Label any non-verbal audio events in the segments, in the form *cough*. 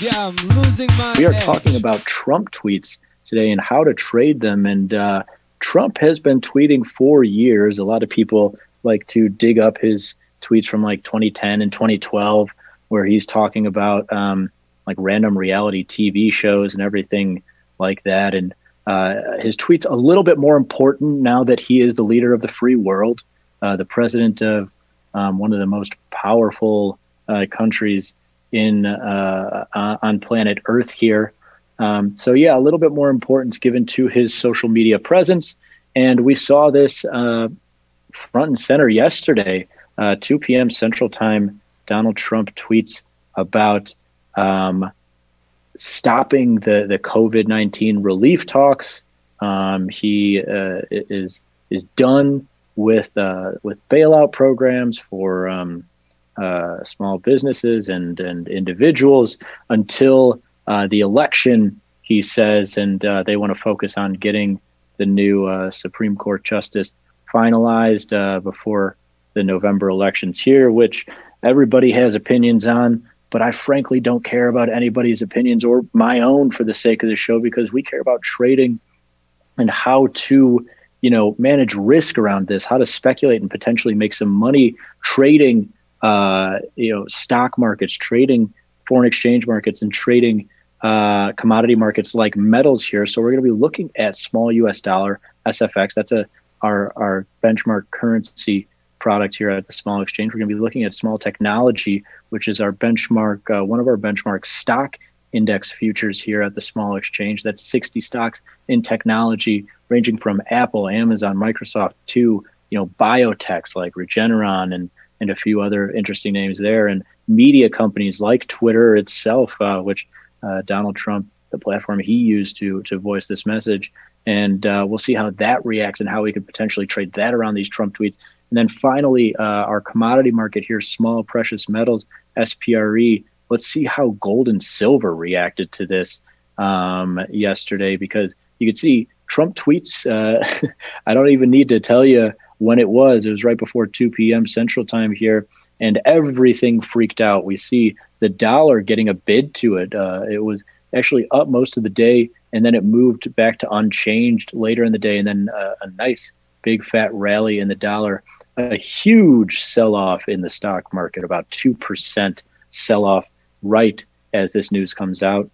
Yeah, I'm losing my. We are edge. talking about Trump tweets today and how to trade them. And uh, Trump has been tweeting for years. A lot of people like to dig up his tweets from like 2010 and 2012, where he's talking about um, like random reality TV shows and everything like that. And uh, his tweets a little bit more important now that he is the leader of the free world, uh, the president of um, one of the most powerful uh, countries in uh, on planet Earth here. Um, so yeah, a little bit more importance given to his social media presence, and we saw this uh, front and center yesterday, uh, 2 p.m. Central Time. Donald Trump tweets about um, stopping the the COVID 19 relief talks. Um, he uh, is is done with uh, with bailout programs for um, uh, small businesses and and individuals until uh, the election. He says, and uh, they want to focus on getting the new uh, Supreme Court justice finalized uh, before the November elections here, which everybody has opinions on. But I frankly don't care about anybody's opinions or my own for the sake of the show because we care about trading and how to you know manage risk around this how to speculate and potentially make some money trading uh, you know stock markets trading foreign exchange markets and trading uh, commodity markets like metals here. So we're going to be looking at small us dollar sfx that's a our our benchmark currency product here at the small exchange. We're going to be looking at small technology which is our benchmark uh, one of our benchmark stock index futures here at the small exchange. That's 60 stocks in technology, ranging from Apple, Amazon, Microsoft to you know biotechs like Regeneron and and a few other interesting names there, and media companies like Twitter itself, uh, which uh, Donald Trump, the platform he used to to voice this message, and uh, we'll see how that reacts and how we could potentially trade that around these Trump tweets. And then finally, uh, our commodity market here, small precious metals, SPRE let's see how gold and silver reacted to this um, yesterday because you could see Trump tweets. Uh, *laughs* I don't even need to tell you when it was. It was right before 2 p.m. Central Time here, and everything freaked out. We see the dollar getting a bid to it. Uh, it was actually up most of the day, and then it moved back to unchanged later in the day, and then uh, a nice big fat rally in the dollar. A huge sell off in the stock market, about 2% sell off right as this news comes out.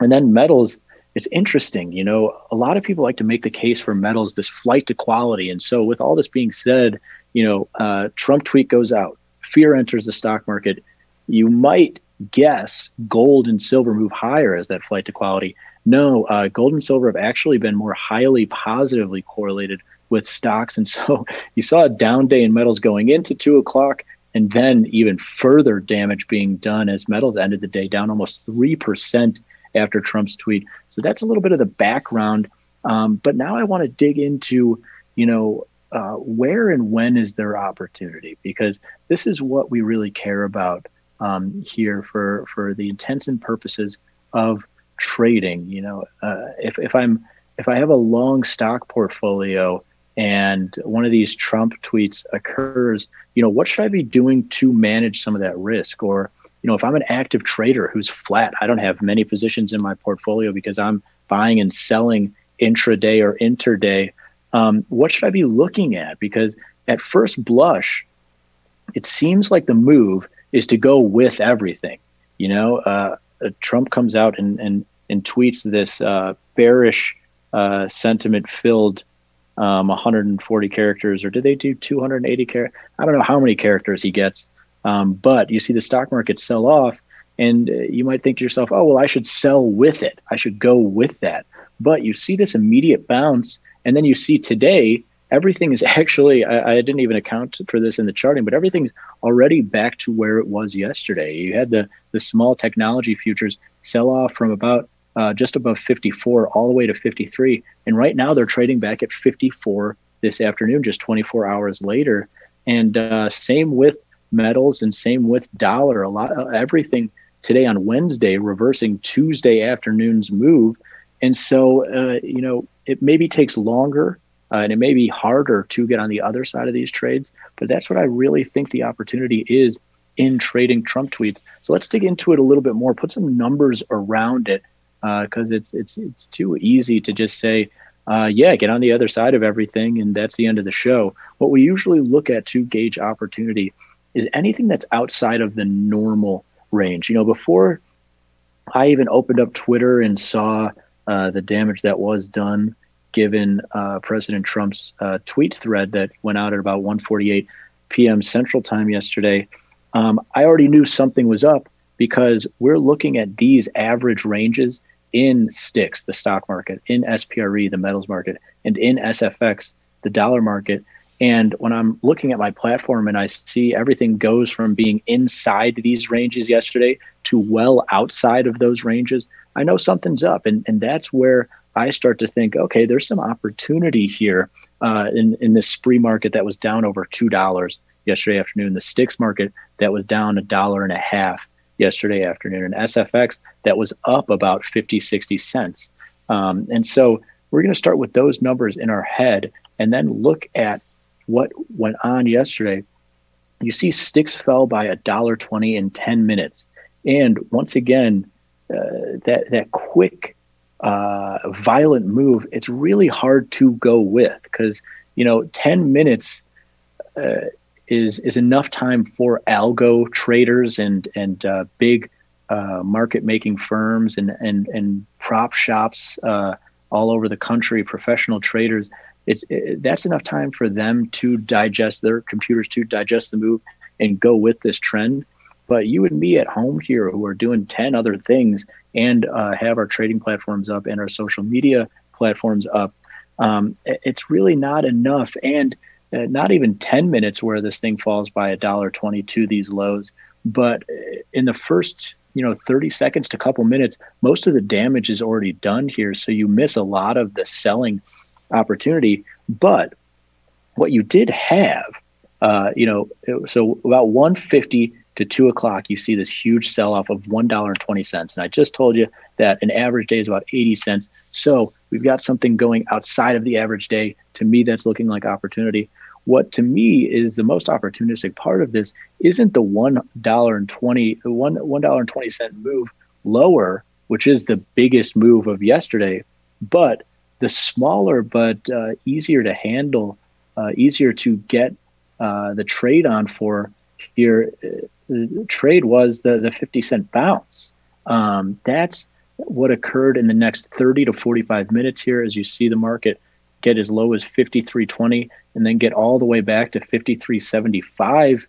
And then metals, it's interesting. You know, a lot of people like to make the case for metals, this flight to quality. And so, with all this being said, you know, uh, Trump tweet goes out, fear enters the stock market. You might guess gold and silver move higher as that flight to quality. No, uh, gold and silver have actually been more highly positively correlated with stocks. And *laughs* so you saw a down day in metals going into two o'clock and then even further damage being done as metals ended the day down almost 3% after Trump's tweet. So that's a little bit of the background. Um, but now I want to dig into, you know, uh, where and when is there opportunity? Because this is what we really care about um, here for for the intents and purposes of trading. You know, uh, if if I'm if I have a long stock portfolio and one of these Trump tweets occurs, you know, what should I be doing to manage some of that risk? Or, you know, if I'm an active trader who's flat, I don't have many positions in my portfolio because I'm buying and selling intraday or interday. Um, what should I be looking at? Because at first blush, it seems like the move is to go with everything. You know, uh, uh Trump comes out and, and, and tweets this uh, bearish, uh, sentiment filled um, 140 characters, or did they do 280 characters? I don't know how many characters he gets, um, but you see the stock market sell off, and uh, you might think to yourself, oh, well, I should sell with it. I should go with that. But you see this immediate bounce, and then you see today everything is *laughs* actually, I, I didn't even account for this in the charting, but everything's already back to where it was yesterday. You had the, the small technology futures sell off from about uh, just above 54 all the way to 53. And right now they're trading back at 54 this afternoon, just 24 hours later. And uh, same with metals and same with dollar. A lot of everything today on Wednesday reversing Tuesday afternoon's move. And so, uh, you know, it maybe takes longer uh, and it may be harder to get on the other side of these trades. But that's what I really think the opportunity is in trading Trump tweets. So let's dig into it a little bit more, put some numbers around it, because uh, it's it's it's too easy to just say, uh, yeah, get on the other side of everything, and that's the end of the show. What we usually look at to gauge opportunity is anything that's outside of the normal range. You know, before I even opened up Twitter and saw uh, the damage that was done given uh, President Trump's uh, tweet thread that went out at about 1:48 p.m. Central Time yesterday, um, I already knew something was up because we're looking at these average ranges in STIX, the stock market, in SPRE, the metals market, and in SFX, the dollar market. And when I'm looking at my platform and I see everything goes from being inside these ranges yesterday to well outside of those ranges, I know something's up. And, and that's where I start to think, okay, there's some opportunity here uh, in, in this SPRE market that was down over $2 yesterday afternoon, the STIX market that was down a dollar and a half yesterday afternoon, and SFX that was up about 50, 60 cents. Um, and so we're going to start with those numbers in our head and then look at what went on yesterday. You see, STIX fell by a dollar twenty in 10 minutes. And once again, uh, that, that quick, uh, violent move, it's really hard to go with because, you know, 10 minutes uh, is is enough time for algo traders and and uh, big uh, market making firms and and and prop shops uh, all over the country, professional traders. It's it, that's enough time for them to digest their computers to digest the move and go with this trend. But you and me at home here, who are doing ten other things and uh, have our trading platforms up and our social media platforms up, um, it's really not enough. And uh, not even 10 minutes where this thing falls by a dollar 22 these lows but in the first you know 30 seconds to couple minutes most of the damage is already done here so you miss a lot of the selling opportunity but what you did have uh, you know so about 150 to 2 o'clock you see this huge sell off of $1.20 and i just told you that an average day is about 80 cents. So we've got something going outside of the average day to me that's looking like opportunity. What to me is the most opportunistic part of this isn't the one dollar and twenty one one dollar and twenty cent move lower, which is the biggest move of yesterday, but the smaller but uh, easier to handle, uh, easier to get uh, the trade on for here. Uh, the trade was the the fifty cent bounce. Um, that's what occurred in the next 30 to 45 minutes here as you see the market get as low as 53.20 and then get all the way back to 53.75.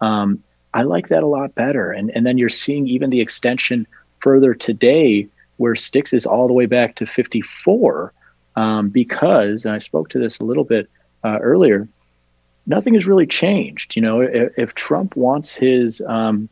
Um, I like that a lot better. And, and then you're seeing even the extension further today where STIX is all the way back to 54 um, because, and I spoke to this a little bit uh, earlier, nothing has really changed. You know, if, if Trump wants his um,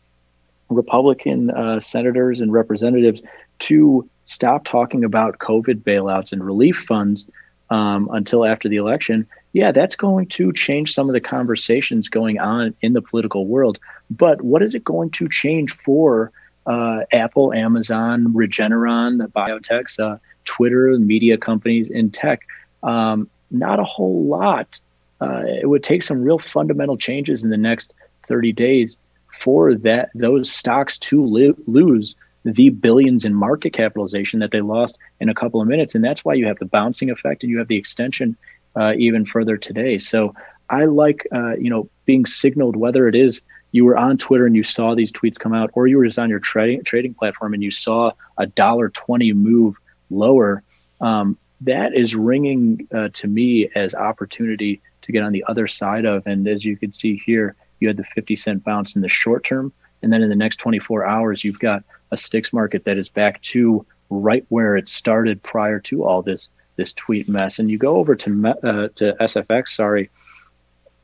Republican uh, senators and representatives to stop talking about COVID bailouts and relief funds, um, until after the election, yeah, that's going to change some of the conversations going on in the political world. But what is it going to change for uh, Apple, Amazon, Regeneron, the biotechs, uh, Twitter, media companies in tech? Um, not a whole lot. Uh, it would take some real fundamental changes in the next 30 days for that those stocks to li- lose the billions in market capitalization that they lost in a couple of minutes. And that's why you have the bouncing effect and you have the extension uh, even further today. So I like, uh, you know, being signaled whether it is you were on Twitter and you saw these tweets come out, or you were just on your trading trading platform and you saw a dollar twenty move lower. Um, that is ringing uh, to me as opportunity to get on the other side of. And as you can see here, you had the 50 cent bounce in the short term. And then in the next 24 hours, you've got a STIX market that is back to right where it started prior to all this this tweet mess. And you go over to uh, to SFX, sorry,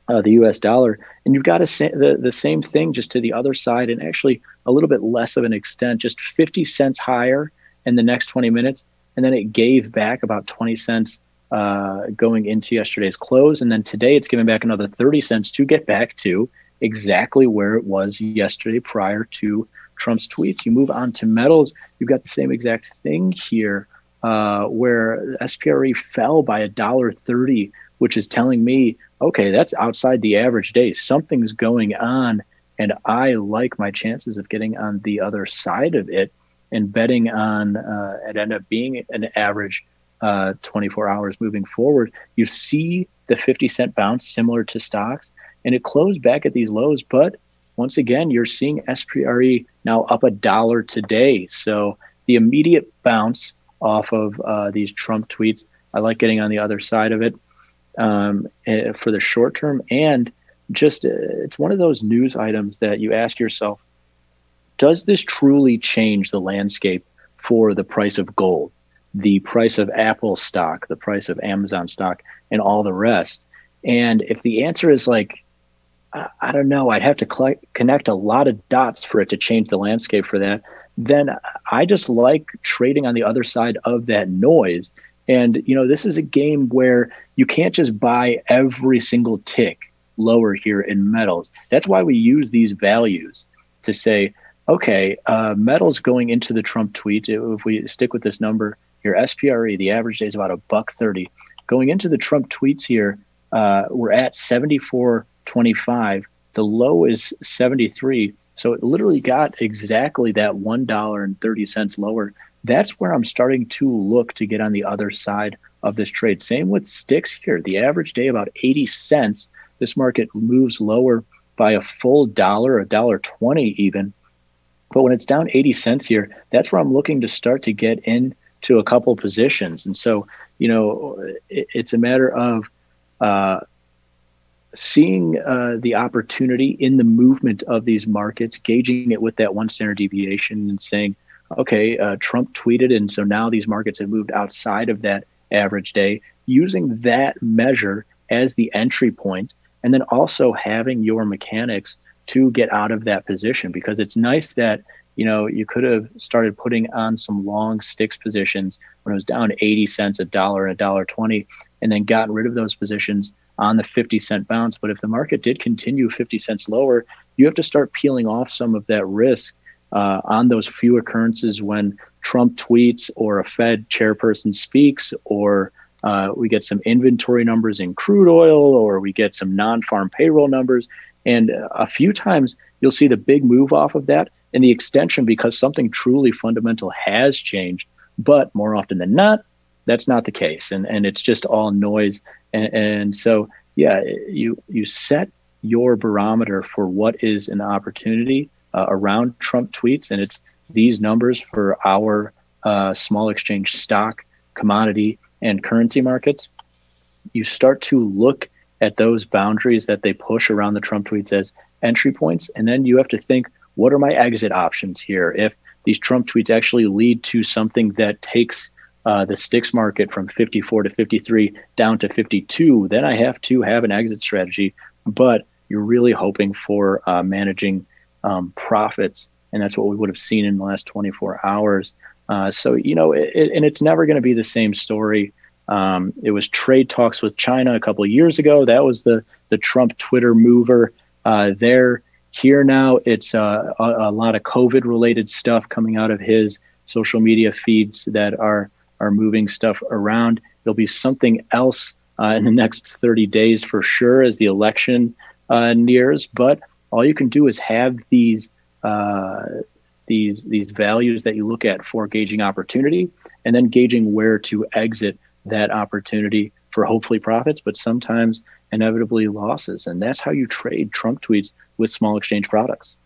uh, the U.S. dollar, and you've got a, the the same thing just to the other side, and actually a little bit less of an extent, just 50 cents higher in the next 20 minutes, and then it gave back about 20 cents uh, going into yesterday's close, and then today it's giving back another 30 cents to get back to exactly where it was yesterday prior to Trump's tweets. You move on to metals, you've got the same exact thing here, uh, where SPRE fell by a dollar thirty, which is telling me, okay, that's outside the average day. Something's going on And I like my chances of getting on the other side of it and betting on uh, it end up being an average uh, 24 hours moving forward. You see the 50 cent bounce similar to stocks, and it closed back at these lows. But once again, you're seeing SPRE now up a dollar today. So the immediate bounce off of uh, these Trump tweets, I like getting on the other side of it um, eh, for the short term. And just uh, it's one of those news items that you ask yourself, does this truly change the landscape for the price of gold, the price of Apple stock, the price of Amazon stock, and all the rest? And if the answer is like, I, don't know, I'd have to connect a lot of dots for it to change the landscape for that. Then I just like trading on the other side of that noise. And, you know, this is a game where you can't just buy every single tick lower here in metals. That's why we use these values to say, okay, uh, metals going into the Trump tweet, if we stick with this number here, SPRE, the average day is about a buck 30. Going into the Trump tweets here, uh, we're at 74.25. The low is 73. So it literally got exactly that $1.30 lower. That's where I'm starting to look to get on the other side of this trade. Same with STIX here. The average day about 80 cents. This market moves lower by a full dollar, a dollar 20 even. But when it's down 80 cents here, that's where I'm looking to start to get into a couple positions. And so, you know, it, it's a matter of uh, seeing uh, the opportunity in the movement of these markets, gauging it with that one standard deviation and saying, okay, uh, Trump tweeted, and so now these markets have moved outside of that average day, using that measure as the entry point, and then also having your mechanics to get out of that position because it's nice that you know you could have started putting on some long STIX positions when it was down 80 cents a dollar a dollar 20 and then gotten rid of those positions on the 50 cent bounce. But if the market did continue 50 cents lower you have to start peeling off some of that risk uh, on those few occurrences when Trump tweets or a Fed chairperson speaks or uh, we get some inventory numbers in crude oil or we get some non-farm payroll numbers and a few times you'll see the big move off of that and the extension because something truly fundamental has changed. But more often than not that's not the case. And and it's just all noise. And, and so yeah you you set your barometer for what is an opportunity uh, around Trump tweets, and it's these numbers for our uh, small exchange stock, commodity, and currency markets. You start to look at those boundaries that they push around the Trump tweets as entry points, and then you have to think, what are my exit options here? If these Trump tweets actually lead to something that takes uh, the STIX market from 54 to 53 down to 52, then I have to have an exit strategy. But you're really hoping for uh, managing um, profits, and that's what we would have seen in the last 24 hours. Uh, so you know, it, it, and it's never going to be the same story. Um, it was trade talks with China a couple years ago. That was the the Trump Twitter mover. Uh, there, here now, it's uh, a, a, lot of COVID related stuff coming out of his social media feeds that are are moving stuff around. There'll be something else uh, in the next 30 days for sure as the election uh, nears, but all you can do is have these uh, these these values that you look at for gauging opportunity and then gauging where to exit that opportunity for hopefully profits but sometimes inevitably losses. And that's how you trade trump tweets with small exchange products